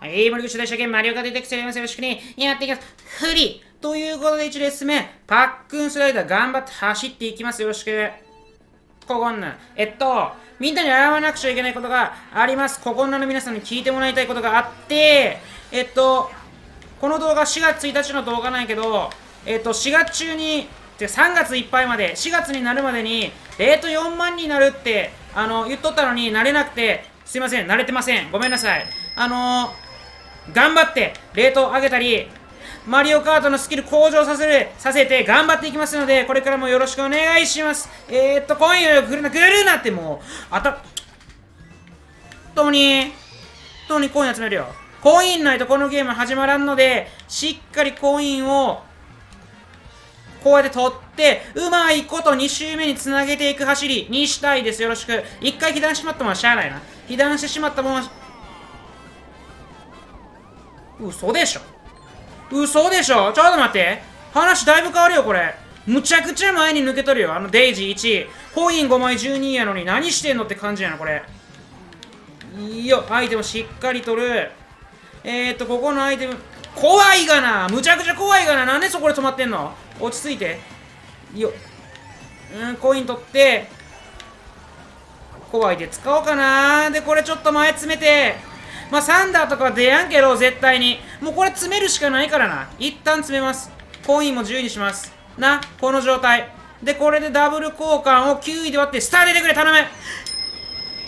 はい、森口大社兼マリオカートテクスやります。よろしくね。やっていきます。フリーということで1レース目、パックンスライダー頑張って走っていきます。よろしく。ここんな。えっと、みんなに謝らなくちゃいけないことがあります。ここんなの皆さんに聞いてもらいたいことがあって、えっと、この動画4月1日の動画なんやけど、えっと、4月中に、3月いっぱいまで、4月になるまでに、レート4万になるって、あの、言っとったのになれなくて、すいません、慣れてません。ごめんなさい。あの頑張って、レートを上げたり、マリオカートのスキル向上させる、させて頑張っていきますので、これからもよろしくお願いします。えー、っと、コインを来るな、来るなってもう、あた、トニー、トニーコイン集めるよ。コインないとこのゲーム始まらんので、しっかりコインを、こうやって取って、うまいこと2周目につなげていく走りにしたいです。よろしく。一回被弾しまったもんはしゃあないな。被弾してしまったもんは、嘘でしょ嘘でしょちょっと待って。話だいぶ変わるよ、これ。むちゃくちゃ前に抜けとるよ。あのデイジー1位。コイン5枚12やのに何してんのって感じやな、これ。いいよ、アイテムしっかり取る。えーっと、ここのアイテム、怖いがなむちゃくちゃ怖いがななんでそこで止まってんの？落ち着いて。いいよ。うん、コイン取って、怖いで使おうかなで、これちょっと前詰めて、まあ、サンダーとかは出やんけど、絶対に。もうこれ詰めるしかないからな。一旦詰めます。コインも10にします。な、この状態。で、これでダブル交換を9位で割って、スター出てくれ、頼む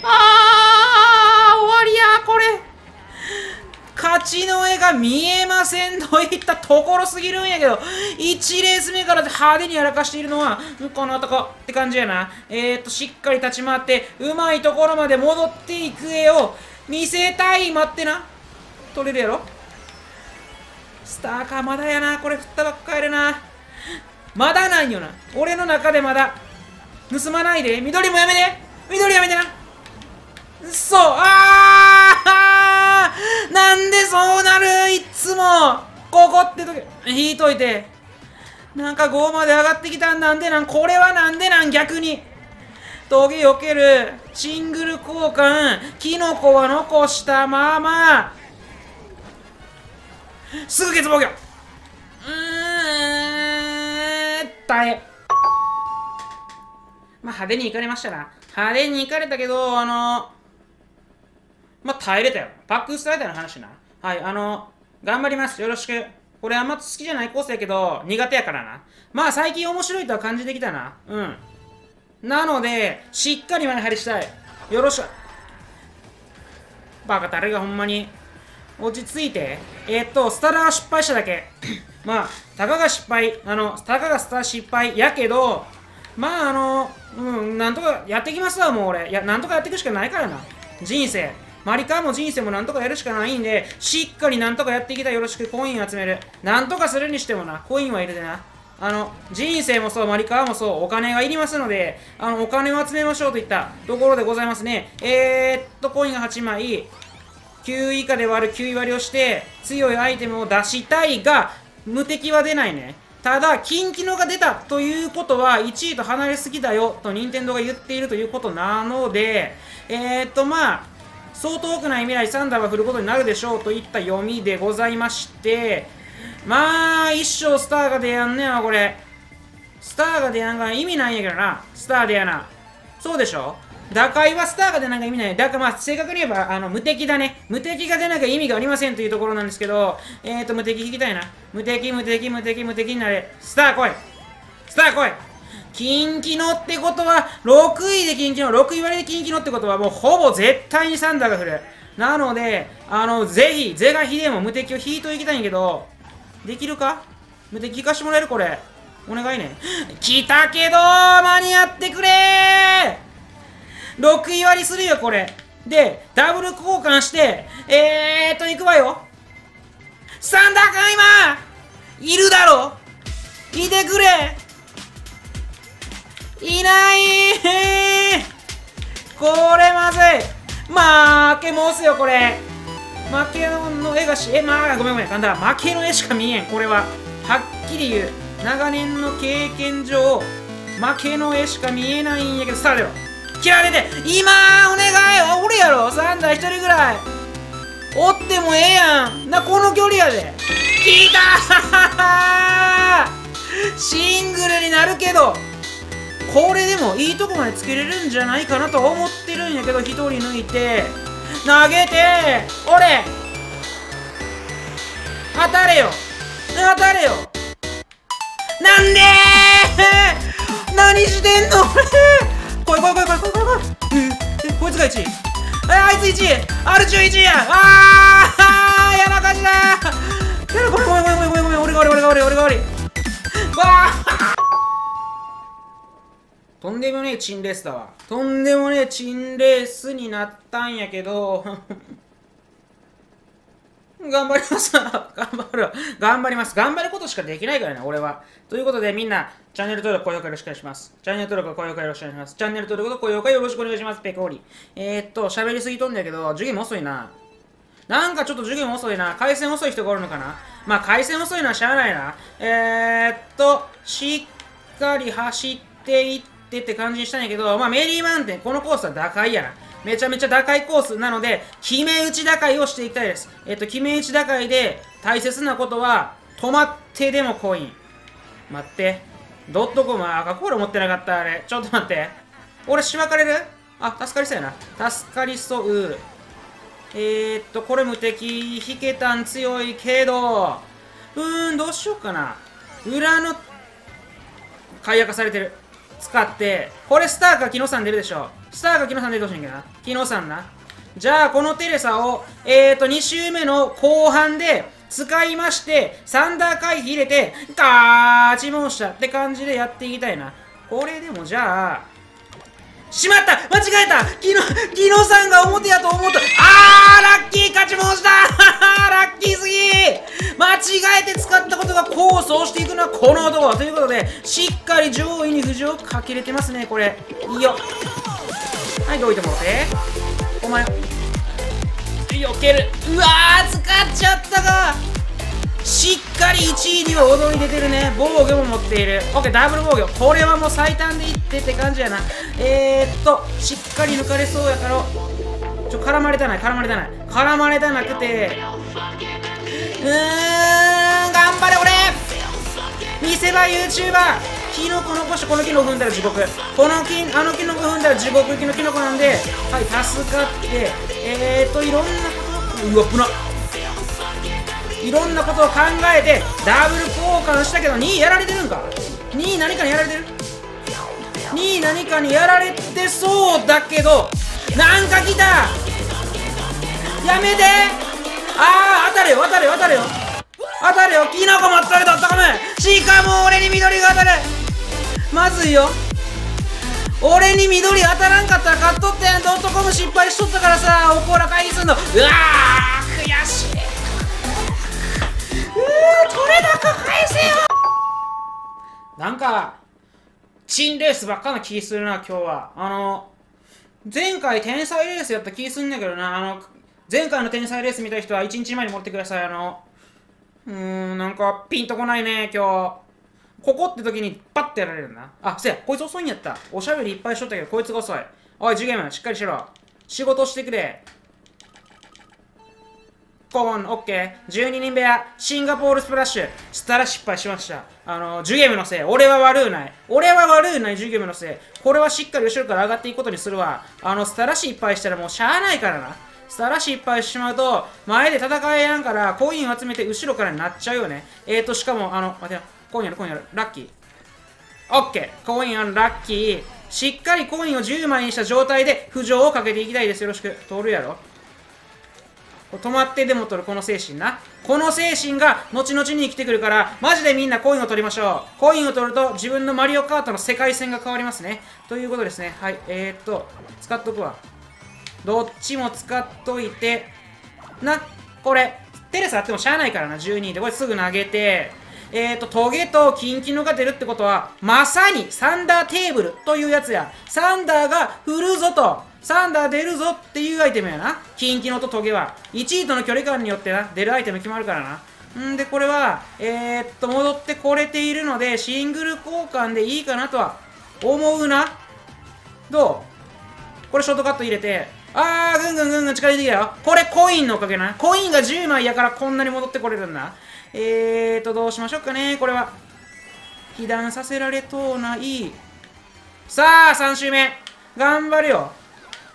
あー、終わりや、これ。勝ちの絵が見えませんといったところすぎるんやけど、1レース目から派手にやらかしているのは、この男って感じやな。えーっと、しっかり立ち回って、うまいところまで戻っていく絵を見せたい。待ってな。取れるやろスターか、まだやな。これ振ったばっかやるな。まだないよな。俺の中でまだ。盗まないで。緑もやめて。緑やめてな。そうあーなんでそうなるいつもここって時引いといてなんか5まで上がってきたんなんでなんこれはなんでなん逆にトゲ避けるシングル交換キノコは残したまますぐ欠防御うーん耐えまあ派手に行かれましたな派手に行かれたけどあのまあ、耐えれたよ。パックスライダーの話な。はい、あの、頑張ります。よろしく。これあんま好きじゃないコースやけど、苦手やからな。まあ、最近面白いとは感じてきたな。うん。なので、しっかり前張りしたい。よろしく。バカ誰がほんまに。落ち着いて。えー、っと、スターが失敗しただけ。まあ、たかが失敗。あの、たかがスター失敗やけど、まあ、あの、うん、なんとかやってきますわ、もう俺。いや、なんとかやっていくしかないからな。人生。マリカーも人生もなんとかやるしかないんで、しっかりなんとかやっていきたい。よろしくコイン集める。なんとかするにしてもな、コインはいるでな。あの、人生もそう、マリカーもそう、お金がいりますので、あの、お金を集めましょうといったところでございますね。えー、っと、コインが8枚、9以下で割る9位割りをして、強いアイテムを出したいが、無敵は出ないね。ただ、金機能が出たということは、1位と離れすぎだよと任天堂が言っているということなので、えー、っと、まあ、そう遠くない未来サンダーは振ることになるでしょうといった読みでございましてまあ一生スターが出やんねやこれ。スターが出やんが意味ないんやけどな。スターでやな。そうでしょ？打開はスターが出なんか意味ない。だからまあ正確に言えばあの無敵だね。無敵が出なきゃ意味がありませんというところなんですけどえーと無敵引きたいな。無敵無敵無敵無敵になれ。スター来い。スター来い。金機能ってことは、6位で金機能、6位割りで金機能ってことは、もうほぼ絶対にサンダーが振る。なので、あの、ぜひ、ゼガヒでも無敵を引いといきたいんやけど、できるか？無敵引かしてもらえるこれ。お願いね。来たけど間に合ってくれー !6 位割りするよ、これ。で、ダブル交換して、えーっと、行くわよ。サンダーか今いるだろいてくれいないこれまずい負け申すよこれ負けの絵がしえまあごめんごめんなんだ負けの絵しか見えんこれははっきり言う。長年の経験上負けの絵しか見えないんやけどさあでよ。切られて今お願い俺やろ。サンダー一人ぐらい。おってもええやん。なこの距離やで。聞いた。シングルになるけどこれでもいいとこまでつけれるんじゃないかなと思ってるんやけど1人抜いて。投げて俺当たれよ。当たれよ。なんで？何してんの？これ来い来い来い来い来い来い。来 いこいつが1位。あいつ1位。アルチュ1位や。ああやらかしだ。やらごめんごめんごめんごめんごめん俺が悪い俺が悪い俺が悪い。わあとんでもねえチンレースだわ。とんでもねえチンレースになったんやけど。頑張ります頑張る頑張ります。頑張ることしかできないからね俺は。ということでみんなチャンネル登録高評価よろしくお願いします。チャンネル登録高評価よろしくお願いします。チャンネル登録高評価よろしくお願いします。ペコーリ。えー、っと喋りすぎとんだけど授業も遅いな。なんかちょっと授業も遅いな。回線遅い人がおるのかな。まあ回線遅いのはしゃあないな。えー、っとしっかり走っていってって感じにしたんやけどまあメリーマウンテンこのコースは打開やなめちゃめちゃ打開コースなので、決め打ち打開をしていきたいです。えっと、決め打ち打開で大切なことは、止まってでもコイン。待って。ドットコム、赤コール持ってなかった、あれ。ちょっと待って。俺、しばかれる？あ、助かりそうやな。助かりそう。えー、っと、これ無敵。引けたん強いけど、うーん、どうしようかな。裏の、解約されてる。使って、これスターか木野さん出るでしょ。スターか木野さん出てほしいんやな。木野さんな。じゃあ、このテレサを、えーと、2周目の後半で使いまして、サンダー回避入れて、ガーチモンスターって感じでやっていきたいな。これでもじゃあ、しまった間違えた木野、木野さんが表やと思ったあーラッキー勝ち申した ラッキーすぎ間違えて使ったことが功を奏していくのはこの男ということで、しっかり上位に浮上かけれてますね、これ。いいよ。はい、どいてもらって。お前。よける。うわー使っちゃったかしっかり1位には踊り出てるね。防御も持っている。OK ダブル防御。これはもう最短でいってって感じやな。えー、っとしっかり抜かれそうやからちょ絡まれたない絡まれたない。絡まれたなくて。うーん頑張れ俺。見せ場 YouTuber キノコ残してこのキノコ踏んだら地獄。このキあのキノコ踏んだら地獄。行きのキノコなんで。はい助かって。えー、っといろんなこと。うわ危ないろんなことを考えてダブル交換したけど2位やられてるんか？2位何かにやられてる？2位何かにやられてそうだけどなんか来た！やめて！ああ当たれよ当たれよ当たれよ。当たれよ。キノコも当たれたったかめ。しかも俺に緑が当たる。まずいよ。俺に緑当たらんかったら買っとってん。ドットコム失敗しとったからさおこら会議すんの。うわー悔しい。取れ高返せよなんかチンレースばっかな気するな今日はあの前回天才レースやった気すんだけどなあの前回の天才レース見た人は1日前に持ってくださいあのうーんなんかピンとこないね今日ここって時にパッてやられるんだ。あ、せや、こいつ遅いんやった。おしゃべりいっぱいしとったけど、こいつが遅い。おい、ジュゲーム、しっかりしろ。仕事してくれ。コーン、オッケー。12人部屋、シンガポールスプラッシュ。したら失敗しました。あの、ジュゲームのせい。俺は悪うない。俺は悪うない、ジュゲームのせい。これはしっかり後ろから上がっていくことにするわ。あの、スタラ失敗したらもうしゃあないからな。スタラ失敗してしまうと、前で戦えやんから、コインを集めて後ろからになっちゃうよね。えーと、しかも、あの、待てよ。コインある、コインある。ラッキー。オッケー。コインある、ラッキー。しっかりコインを10枚にした状態で浮上をかけていきたいです。よろしく。通るやろ。止まってでも取るこの精神な。この精神が後々に生きてくるから、マジでみんなコインを取りましょう。コインを取ると自分のマリオカートの世界線が変わりますね。ということですね。はい。えー、っと、使っとくわ。どっちも使っといて、な、これ、テレスあってもしゃあないからな、12で。これすぐ投げて、えっ、ー、と、トゲとキンキノが出るってことは、まさにサンダーテーブルというやつや。サンダーが振るぞと。サンダー出るぞっていうアイテムやな。キンキノとトゲは。1位との距離感によってな、出るアイテム決まるからな。んで、これは、えー、っと、戻ってこれているので、シングル交換でいいかなとは思うな。どう？これショートカット入れて。あーぐんぐんぐんぐん力入れてきたよ。これコインのおかげな。コインが10枚やからこんなに戻ってこれるんだ。えーとどうしましょうかね。これは被弾させられとうない。さあ3周目。頑張るよ。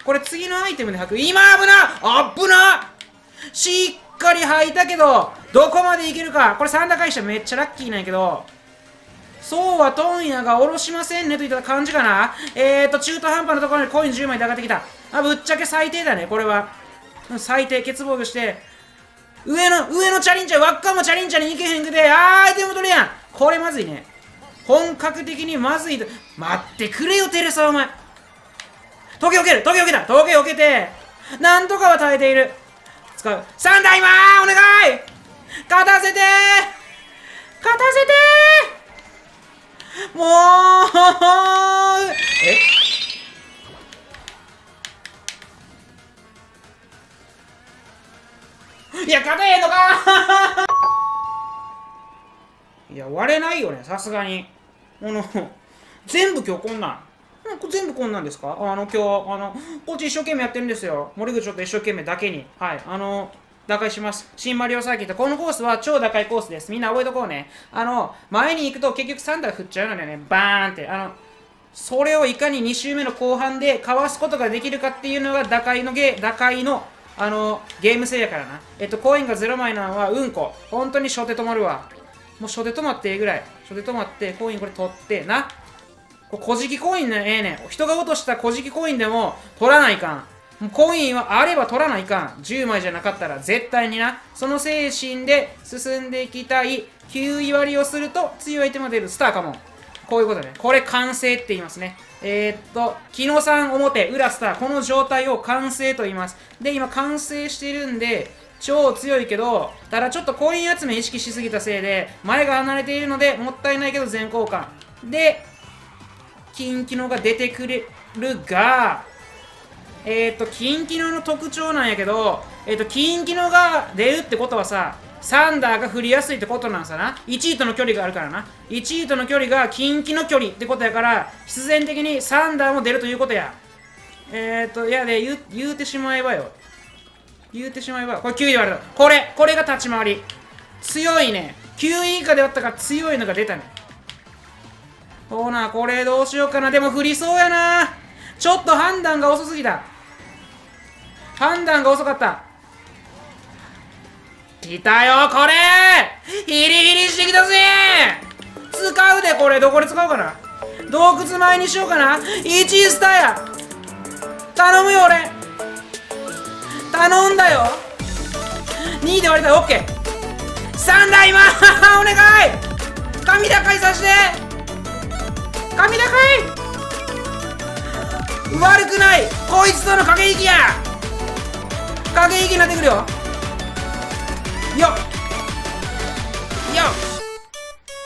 これ次のアイテムで履く。今危な危なしっかり履いたけどどこまでいけるか。これ三打返しためっちゃラッキーなんやけど。そうは問屋が下ろしませんねといった感じかな。えーと中途半端なところにコイン10枚で上がってきた。あぶっちゃけ最低だねこれは。最低欠防御して。上の上のチャリンチャ輪っかもチャリンチャに行けへんくてあーアイテム取るやん。これまずいね。本格的にまずいと。待ってくれよテレサお前。時計ける時計けた時計けてなんとかは耐えている。使う。3台今お願い!勝たせて!勝たせて!もうえ?いや勝てへんのか!いや割れないよねさすがに。この全部今日こんなん。全部こんなんですか？あの今日あのこっち一生懸命やってるんですよ。森口ちょっと一生懸命だけに。はい。あの打開します。新マリオサーキット。このコースは超打開コースです。みんな覚えとこうね。あの前に行くと結局3台振っちゃうのでね。バーンって。あのそれをいかに2周目の後半でかわすことができるかっていうのが打開のゲ打開のあのゲーム性やからな。えっとコインが0枚なのはうんこ。本当に初手止まるわ。もう初手止まってええぐらい。初手止まってコインこれ取ってな。こ小じきコインねええね。ん人が落とした小じきコインでも取らないかん。コインはあれば取らないかん。10枚じゃなかったら絶対にな。その精神で進んでいきたい。9位割りをすると強い相手も出るスターかも。こういうことね。これ完成って言いますね。えー、っと木野さん表裏スター。この状態を完成と言います。で今完成してるんで超強いけどただちょっとコイン集め意識しすぎたせいで前が離れているのでもったいないけど全交換。で金機能が出てくれるが、えっ、ー、と、金機能の特徴なんやけど、えっ、ー、と、金機能が出るってことはさ、サンダーが振りやすいってことなんさな。1位との距離があるからな。1位との距離が近畿の距離ってことやから、必然的にサンダーも出るということや。えっ、と、いやで、言言うてしまえばよ。言うてしまえば、これ9位で割る。これ、これが立ち回り。強いね。9位以下で割ったから強いのが出たね。ほな、これどうしようかな。でも振りそうやな。ちょっと判断が遅すぎた。判断が遅かった。来たよ、これヒリヒリしてきたぜ使うで、これ。どこで使おうかな。洞窟前にしようかな。1スターや。頼むよ、俺。頼んだよ。2で割れたら OK。3だ、今 お願い神高いさして神高い。悪くない。こいつとの駆け引きや。駆け引きになってくるよ。よ。っよ。っ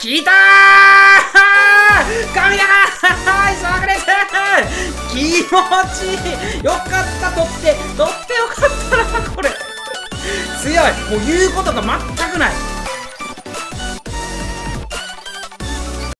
来たー。神高い。炸裂気持ちいい。よかった。取って。取ってよかったなこれ。強い。もう言うことが全くない。